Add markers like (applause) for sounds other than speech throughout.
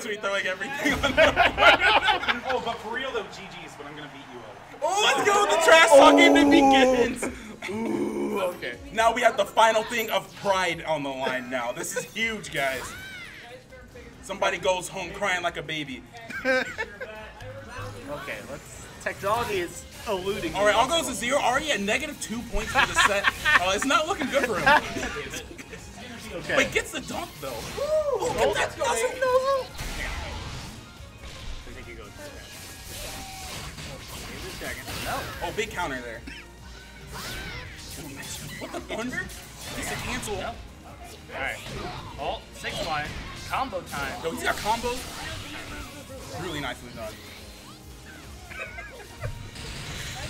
actually throwing everything on the (laughs) Oh, but for real though, GG's, but I'm gonna beat you up. Oh, let's go. With the trash talking begins. Ooh, okay. Now we have the final thing of pride on the line now. This is huge, guys. Somebody goes home crying like a baby. (laughs) Okay, let's. Technology is eluding. All right, all goes to zero. Already at negative two points for the set. Oh, (laughs) it's not looking good for him. Okay. But gets the dunk though. Ooh, get that nuzzle, nuzzle. I think he goes. Wait. No. Oh, big counter there. What the thunder? Gets a cancel. All right. Oh, six line. Combo time. Yo, he's got combo. Really nicely done.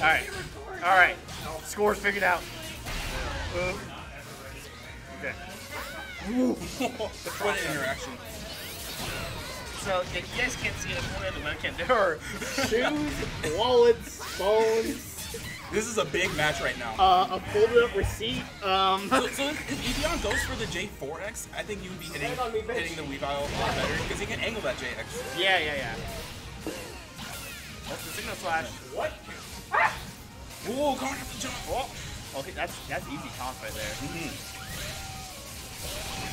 All right. All right. Scores figured out. Uh, okay. What an interaction. So you guys can't see it on the webcam. There are shoes, wallets, phones, This is a big match right now. uh, a folded up receipt. Um, So, so if Eeveeon goes for the J4X, I think you would be hitting, hitting the Weavile a lot better because he can angle that JX. yeah, yeah, yeah. That's the signal slash. What? Ooh, going up the jump. Oh, okay, that's that's easy toss right there.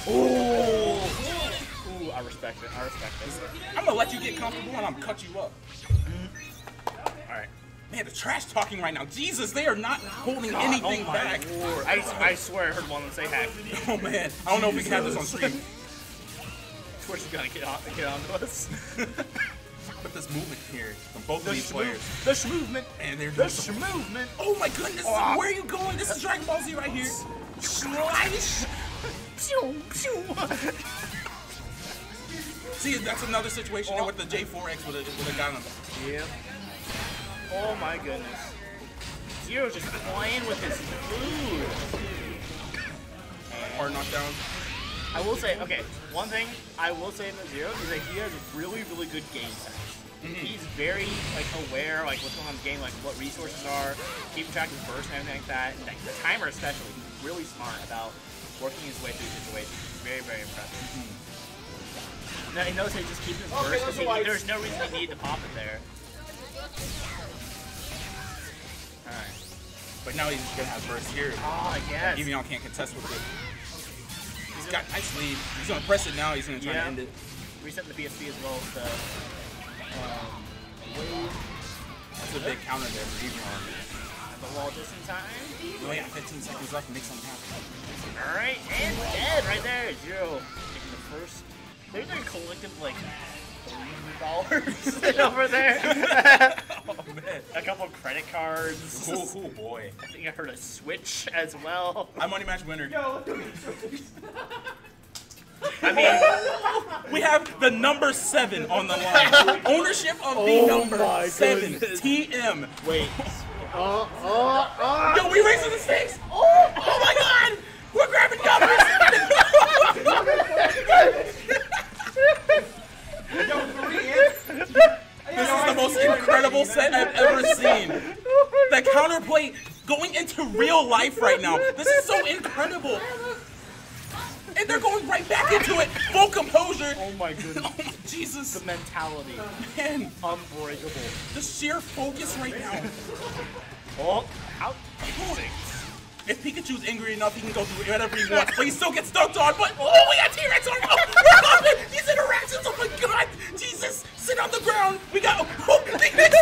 Ooh. Ooh, I respect it. I respect it. I'm gonna let you get comfortable and I'm gonna cut you up. Mm-hmm. All right. Man, the trash talking right now. Jesus, they are not holding anything oh back. Lord. I, I swear I heard one of them say hack. Oh man, I don't know if we can have this on stream. Twitch is gonna get on get onto us. (laughs) But this movement here from both The of these players, the schmovement. and they're The doing some- schmovement. Oh my goodness, Oh. where are you going? This is Dragon Ball Z right here. Slice. Pew, (laughs) pew. See, that's another situation there with the J4X with a with a guy on the Yep. Oh my goodness. Zero's just playing with his food. hard knockdown. I will say, okay, one thing I will say in the Zero is that he has really, really good game sense. Mm-hmm. He's very like aware, like what's going on in the game, like what resources are, keeping track of his burst and everything like that. And like, the timer especially, really smart about working his way through situations. Very, very impressive. Now he knows to just keeps his burst because there's no reason he needed to pop it there. Alright. But now he's gonna have burst here. Oh, yes. Can't contest with it. He's got nice lead. He's gonna press it now. He's gonna try Yeah. to end it. Reset the PSP as well. So, um, That's a big counter there for Eeveeon. The wall just in time. You only got 15 seconds left to make something happen. Alright, and dead right there. Zero taking the first. There's a collective like dollars (laughs) over there. (laughs) (laughs) Oh man. a couple credit cards. Cool, cool boy. I think I heard a switch as well. I'm money match winner. I mean, We have the number seven on the line. Ownership of the Oh number seven. goodness. TM. wait. Oh, oh, oh. Yo, we raising the stakes. Oh, oh my God. We're grabbing numbers. This is the most incredible set I've ever seen. The counterplay going into real life right now. This is so incredible. And they're going right back into it. Full composure. Oh my goodness. (laughs) Oh Jesus. The mentality. Man, Unbreakable. the sheer focus right now. Oh, out. If Pikachu's angry enough, he can go through whatever he wants, but he still gets dunked on. But oh, we got T-Rex on. Oh, we're loving these interactions. Oh my God, Jesus, sit on the ground. We got oh, sit this.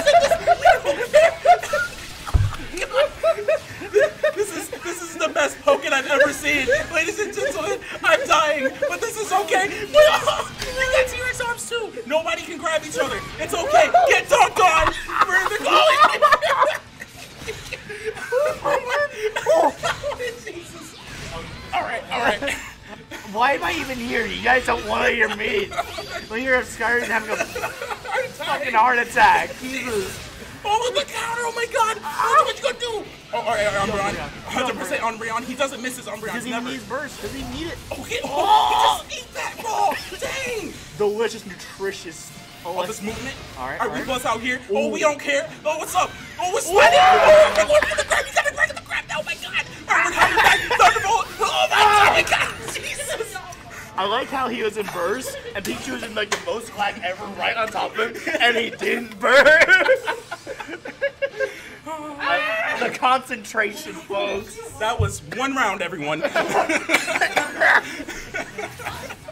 This is this is the best Pokken I've ever seen, ladies and gentlemen. I'm dying, but this is okay. Each other. It's okay. Get dunked on. We're the (laughs) oh, goalie. Jesus. All right, all right. Why am I even here? You guys don't want to hear me. When you're Skyrim having a fucking heart attack. Jesus. Oh, the counter! Oh my God! What, what you gonna do? Oh, all right, all right, Umbreon. Yo, 100% Umbreon. He doesn't miss his Umbreon. Because he Never. needs burst. Does he need it? Oh, he, oh, he just eat that ball. Dang! Delicious, nutritious. Oh, this movement. All right, All all right, we right. out here. Oh, we don't care. Oh, what's up? Oh, we're sliding. Oh, we're going for the grab. You gotta grab the grab. Oh my God! All right, we're coming back. Thunderbolt. Oh my God! Oh, (laughs) Jesus! I like how he was in burst, and Pikachu was in like the most lag ever right on top of him, and he didn't burst. (laughs) I- the concentration, folks. That was one round, everyone. (laughs)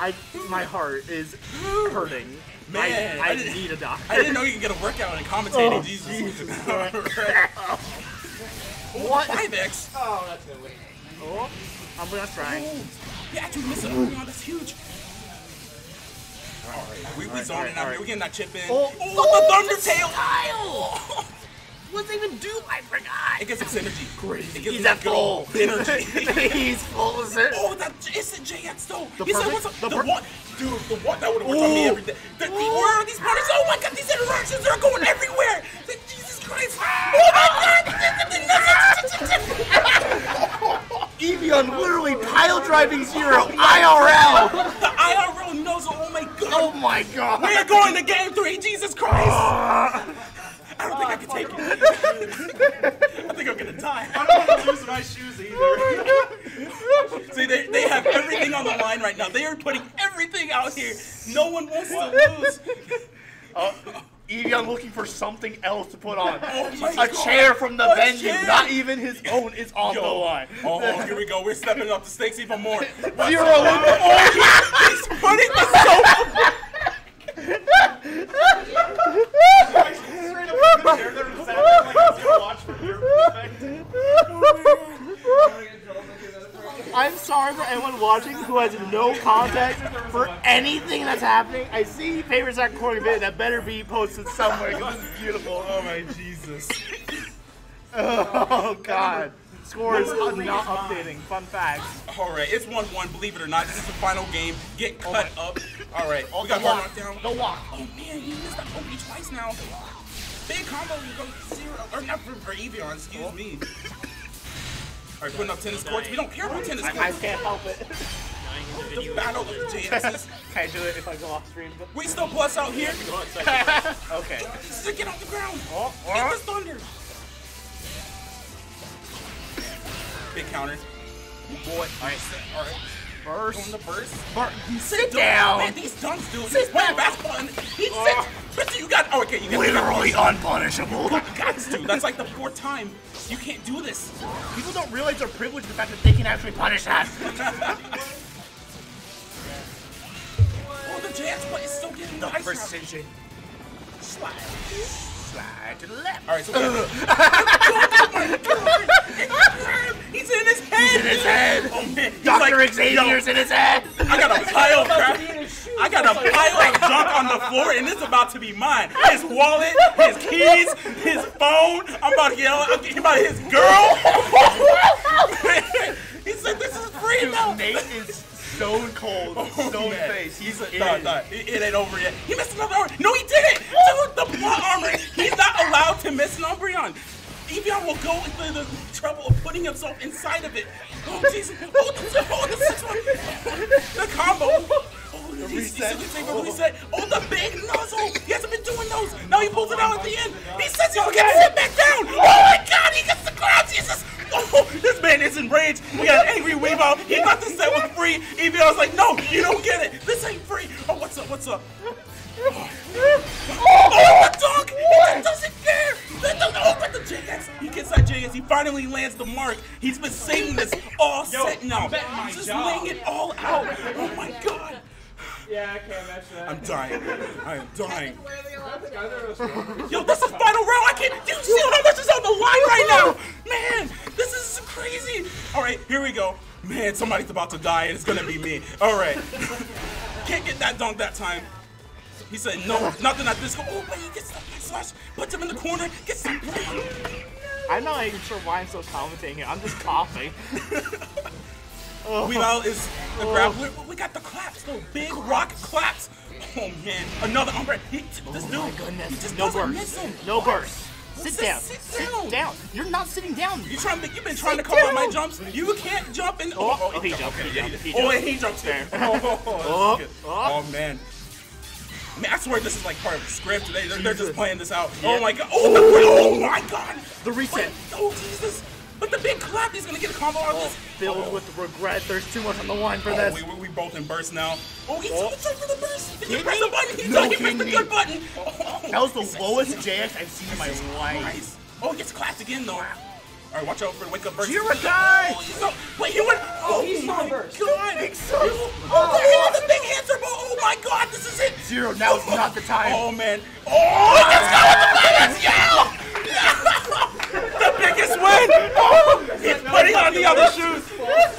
I, my heart is hurting. Man, I, I I need a doctor. I didn't know you could get a workout in commentating. Oh, Jesus. Jesus. (laughs) Alright. What? 5x. Oh, that's gonna win. Oh, I'm gonna try. Yeah, dude, miss it. Oh, that's huge. Alright, we, we zoning alright, out here. We getting that chip in. Oh, Oh, the Thundertail! Tile! What's it even do? I forgot. It gives us energy. Great. It gives He's at full. (laughs) energy. He's full as it. oh, that it's a JX though. The he said, perfect- what's up? the The, one, dude, the one that would have worked on me every day. The, the, where are these parties? Oh my god, these interactions are going everywhere. The, Jesus Christ. Oh my god. (laughs) Eeveeon literally pile driving zero IRL. the IRL knows. Oh my god. Oh my god. We're going to game three. Jesus Christ. Ah. I don't think I can take it. I think I'm gonna die. I don't want to lose my shoes either. (laughs) See, they, they have everything on the line right now. They are putting everything out here. No one wants to lose. Uh, Eeveeon looking for something else to put on. Oh a God. chair from the A venue, chair. not even his own, is on the line. Oh, oh, here we go. We're stepping up the stakes even more. (laughs) Zero. Oh, (laughs) he's putting the soap. Straight up in the chair there and sat there like I was gonna watch from your perspective. I'm sorry for anyone watching who has no context for anything that's happening. I see favorites that recording video that better be posted somewhere because this is beautiful. Oh my Jesus. (laughs) Oh god. Score is not updating. Fun fact. All right, it's 1-1. Believe it or not, this is the final game. Get oh cut up. All right, all we got the one walk. knockdown. The walk. Oh man, he missed that Pokey twice now. Big combo, you go zero, or not for, for Eeveeon, excuse oh. me. All right, putting up tennis courts. We don't care about tennis I, I courts. can't help it. The battle of the (laughs) Can I do it if I go off stream? We still plus out here. (laughs) okay. Stick it on the ground. Oh, oh. Get oh. this thunder. Big counter. Boy. All right, all right. Going First. the burst. Sit Dude, down. Man, these dunks, dude. He's playing basketball and he oh. sits. But you got. Oh, okay, you got. Literally unpunishable. Got to. That's like the fourth time. You can't do this. People don't realize their privilege the fact that they can actually punish that. (laughs) Oh, the JS play still getting The nice. now. precision. Slide. Slide to the left. All right, so (laughs) we have- (laughs) He's in his head. He's In his head. Oh man, he's Dr. like, Xavier's in his head. I got a (laughs) pile of crap. I got a pile of junk on the floor, and it's about to be mine. His wallet, his keys, his phone. I'm about to get. I'm about his girl. he said this is free Dude, now. Nate is stone cold, oh, stone Oh, face. He's in. no, no, it, it ain't over yet. He missed another armor. No, he didn't. Dude, the plot armor. He's not allowed to miss an Umbreon. Eeveeon will go into the trouble of putting himself inside of it. Oh, Jesus. Oh, the, the one. The combo. Oh, the reset. Oh. reset. Oh, the big nuzzle. He hasn't been doing those. Now he pulls it out at the end. He says he's going to sit back down. Oh, this man is enraged. We got an angry wave out. He thought the set was free. Eeveeon's like, no, you don't get it. This ain't free. Oh, what's up? What's up? Oh, oh the dog! He doesn't care! Dog, oh, but the JX! He gets that JX. He finally lands the mark. He's been saving this all set now. I'm betting my He's just job. laying it all out. Oh my god! Yeah, I can't match that. I'm dying. I am dying. Where are they allowed to go? They're Yo, this is final round. I can't. Do you see how much is on the line right now? Man, this is crazy. All right, here we go. Man, somebody's about to die, and it's gonna be me. All right. (laughs) Can't get that dunk that time. He said no, nothing at this. Oh, but he gets the slash, puts him in the corner, gets some. I'm not even sure why I'm so commentating here. I'm just coughing. (laughs) Oh. Weavile is the oh. grab. We, we got the claps, though. Big rock claps. Oh man, another umbre. He, this oh, dude, My goodness. he just no doesn't burst. miss him. No burst. Sit Sit- down. sit down. You're not sitting down. You trying to, you've been trying to Sit call out my jumps. You can't jump in. Oh, oh, he jumped, he yeah, jumped, he (laughs) Oh, and he jumped there. Oh, Oh, that's good. oh. oh man. Man, I swear this is like part of the script. They, they're, they're just playing this out. Yeah. Oh my god. Oh, the, oh my god. The reset. Oh Jesus. But the big clap, he's gonna get a combo out of this. Oh, filled with regret. There's too much on the line for Oh, this. we, we, we both in burst now. Oh, he's Oh. oh. for the burst. He pressed the button. He, No he pressed the good button. Oh, That was the lowest JX I've seen in my life. Nice. Oh, he gets clapped again though. All right, watch out for the wake up burst. Jirakai! Oh, so, wait, he went. Oh, oh he's my burst. god. So, Oh, there he has the big answer ball. Oh my god, this is it. Zero, now is not the time. Oh man. Oh, he gets go with the finance. Yeah. Biggest win. Oh, he's putting on the other shoes.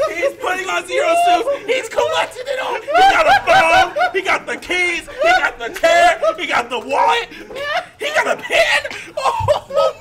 He's putting on zero shoes. He's collecting it all. He got a phone. He got the keys. He got the chair. He got the wallet. He got a pen. Oh